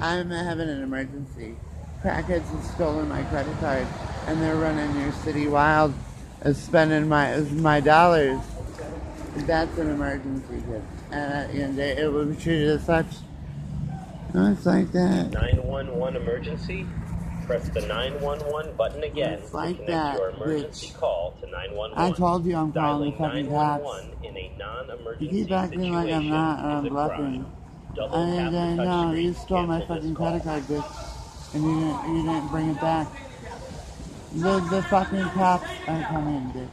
I'm having an emergency. Crackheads have stolen my credit card, and they're running your city wild, uh, spending my my dollars. That's an emergency, kid. And at the end of the day, it will be treated as such. No, it's like that. 911 emergency? Press the 911 button again It's like to connect that, your emergency bitch. call to 911. I told you I'm calling the fucking cops. 911 in a non-emergency You keep acting like I'm not, or I'm is a bluffing. Crime. Double I tap didn't, the touch know, screen you stole my fucking credit card, bitch. And you didn't, you didn't bring it back. The, the fucking cops are coming, bitch.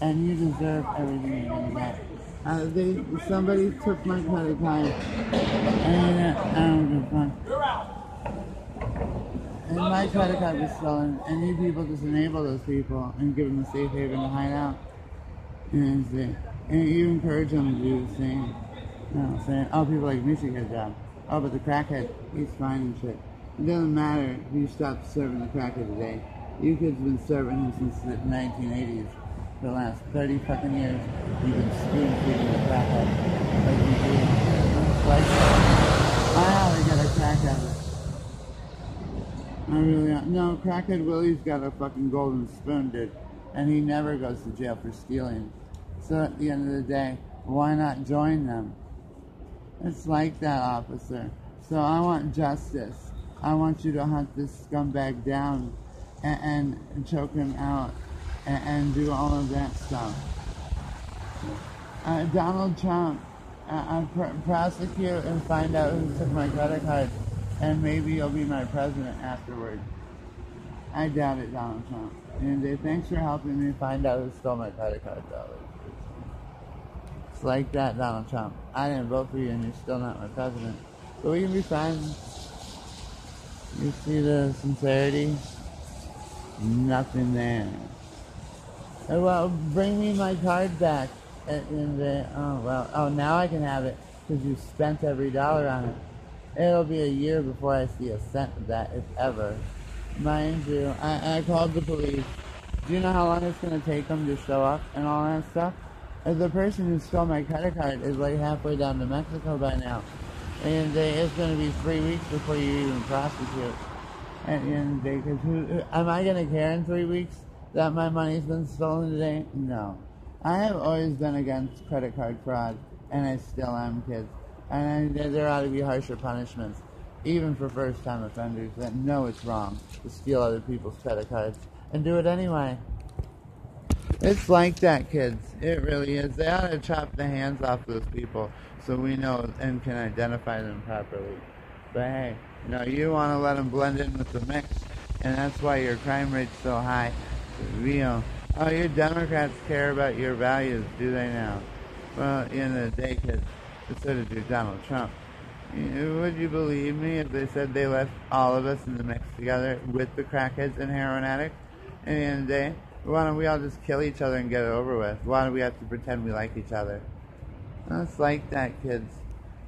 And you deserve everything you're gonna get. Uh, they, somebody took my credit card. And uh, I don't give a fuck. And my credit card was stolen. And you people just enable those people and give them a safe haven to hide out. And, uh, and you encourage them to do the same. Know, saying, oh, people like should get a job. Oh, but the crackhead, he's fine and shit. It doesn't matter if you stop serving the crackhead today. You kids have been serving him since the 1980s. For the last 30 fucking years, you've been spoon feeding the crackhead. Like you do. Like, ought to get a crack at it. I really ought. No, crackhead Willie's got a fucking golden spoon, dude. And he never goes to jail for stealing. So at the end of the day, why not join them? It's like that, officer. So I want justice. I want you to hunt this scumbag down and, and choke him out and, and do all of that stuff. Uh, Donald Trump, uh, uh, pr- prosecute and find out who took my credit card, and maybe you'll be my president afterward. I doubt it, Donald Trump. And uh, thanks for helping me find out who stole my credit card, though. It's like that, Donald Trump. I didn't vote for you, and you're still not my president. But we can be friends. You see the sincerity? Nothing there. Uh, Well, bring me my card back. And, and uh, oh well, oh now I can have it because you spent every dollar on it. It'll be a year before I see a cent of that, if ever. Mind you, I, I called the police. Do you know how long it's going to take them to show up and all that stuff? The person who stole my credit card is like halfway down to Mexico by now. And uh, it's going to be three weeks before you even prosecute. At the end of the day, 'cause who, am I going to care in three weeks that my money's been stolen today? No. I have always been against credit card fraud, and I still am, kids. And I, there ought to be harsher punishments, even for first-time offenders that know it's wrong to steal other people's credit cards and do it anyway. It's like that, kids. It really is. They ought to chop the hands off those people so we know and can identify them properly. But hey, no, you want to let them blend in with the mix, and that's why your crime rate's so high. You know, oh, your Democrats care about your values, do they now? Well, at the end of the day, kids, so did your Donald Trump. Would you believe me if they said they left all of us in the mix together with the crackheads and heroin addicts? At the end of the day, why don't we all just kill each other and get it over with? Why do we have to pretend we like each other? It's like that, kids.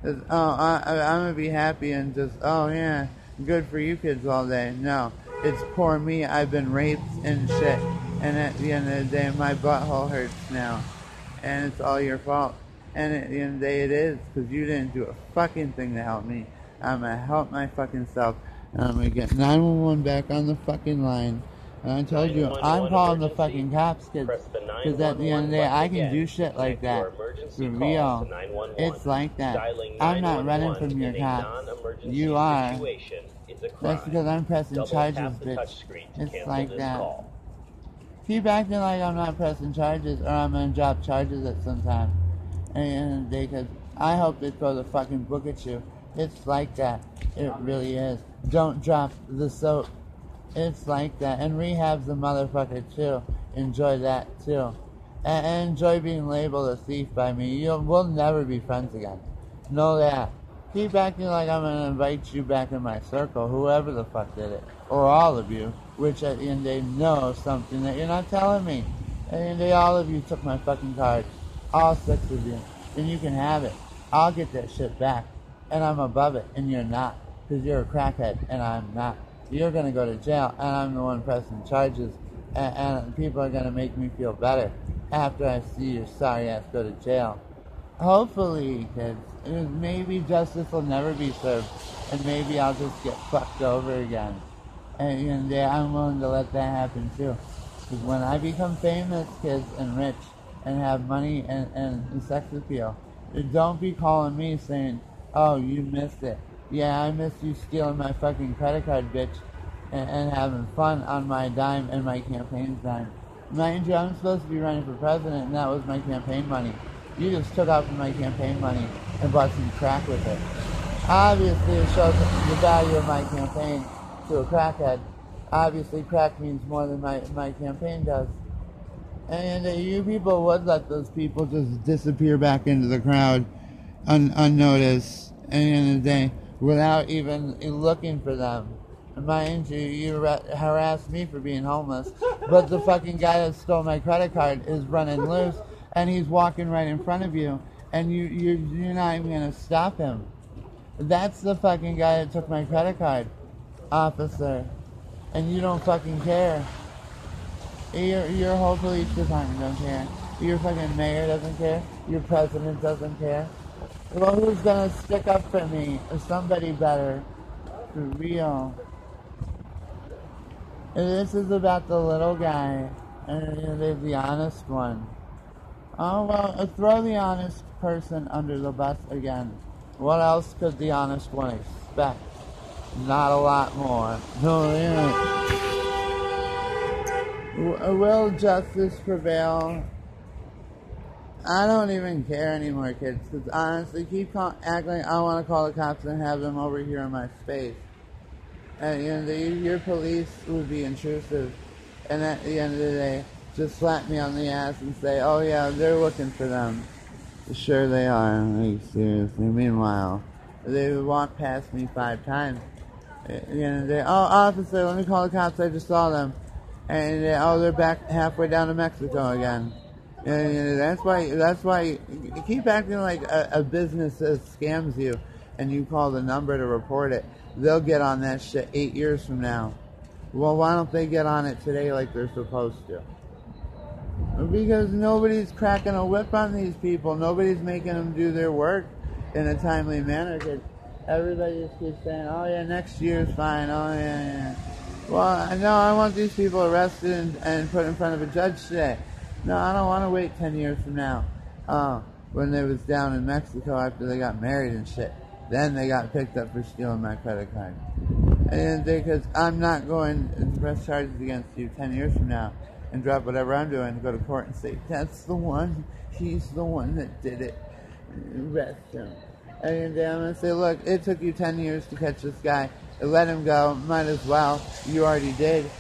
It's, oh, I, I'm gonna be happy and just, oh yeah, good for you kids all day. No, it's poor me. I've been raped and shit, and at the end of the day, my butthole hurts now, and it's all your fault. And at the end of the day, it is because you didn't do a fucking thing to help me. I'm gonna help my fucking self, and I'm gonna get 911 back on the fucking line. And I told you, I'm calling the fucking cops, the Because at the end of the day, I can do shit like that. For real. It's like that. I'm not running from your cops. You are. situation is a crime. That's because I'm pressing Double charges, tap the touch bitch. It's like that. call. Keep acting like I'm not pressing charges or I'm gonna drop charges at some time. At the end of the day, 'cause I hope they throw the fucking book at you. It's like that. It really is. Don't drop the soap. It's like that. And rehab's a motherfucker too. Enjoy that too. And, and enjoy being labeled a thief by me. You'll, we'll never be friends again. Know that. Keep acting like I'm gonna invite you back in my circle, whoever the fuck did it. Or all of you, which at the end of the day know something that you're not telling me. At the end day, all of you took my fucking card. All six of you. Then you can have it. I'll get that shit back. And I'm above it, and you're not. Because you're a crackhead, and I'm not. You're gonna go to jail, and I'm the one pressing charges. And, and people are gonna make me feel better after I see your sorry ass go to jail. Hopefully, kids. Uh, Maybe justice will never be served. and maybe I'll just get fucked over again. And, and yeah, I'm willing to let that happen too. Because when I become famous, kids, and rich, and have money and, and sex appeal, don't be calling me saying, oh, you missed it. Yeah, I missed you stealing my fucking credit card, bitch, and, and having fun on my dime and my campaign's dime. Mind you, I'm supposed to be running for president, and that was my campaign money. You just took out from my campaign money and bought some crack with it. Obviously, it shows the value of my campaign to a crackhead. Obviously, crack means more than my, my campaign does. And uh, you people would let those people just disappear back into the crowd un- unnoticed at the end of the day without even looking for them. Mind you, you ra- harassed me for being homeless, but the fucking guy that stole my credit card is running loose and he's walking right in front of you and you, you're, you're not even to stop him. That's the fucking guy that took my credit card, officer. And you don't fucking care. Your, your whole police department don't care. Your fucking mayor doesn't care. Your president doesn't care. Well, who's gonna stick up for me? Somebody better. For real. And this is about the little guy. And the honest one. Oh, well, uh, throw the honest person under the bus again. What else could the honest one expect? Not a lot more. No. W- Will justice prevail? I don't even care anymore, kids. Because honestly, keep call- acting I want to call the cops and have them over here in my space. And you know, the, your police would be intrusive. And at the end of the day, just slap me on the ass and say, "Oh yeah, they're looking for them." Sure they are. Like seriously. Meanwhile, they walk past me five times. At the end of the day, oh officer, let me call the cops. I just saw them. And they, oh, they're back halfway down to Mexico again. And that's why that's why you keep acting like a, a business that scams you, and you call the number to report it. They'll get on that shit eight years from now. Well, why don't they get on it today like they're supposed to? Because nobody's cracking a whip on these people. Nobody's making them do their work in a timely manner. Cause everybody just keeps saying, "Oh yeah, next year's fine." Oh yeah, yeah. Well, I know I want these people arrested and, and put in front of a judge today. No, I don't want to wait ten years from now. Oh, when they was down in Mexico after they got married and shit. Then they got picked up for stealing my credit card. And they because I'm not going to press charges against you ten years from now and drop whatever I'm doing to go to court and say, that's the one, he's the one that did it. Arrest him. And um, I'm going to say, look, it took you 10 years to catch this guy. Let him go. Might as well. You already did.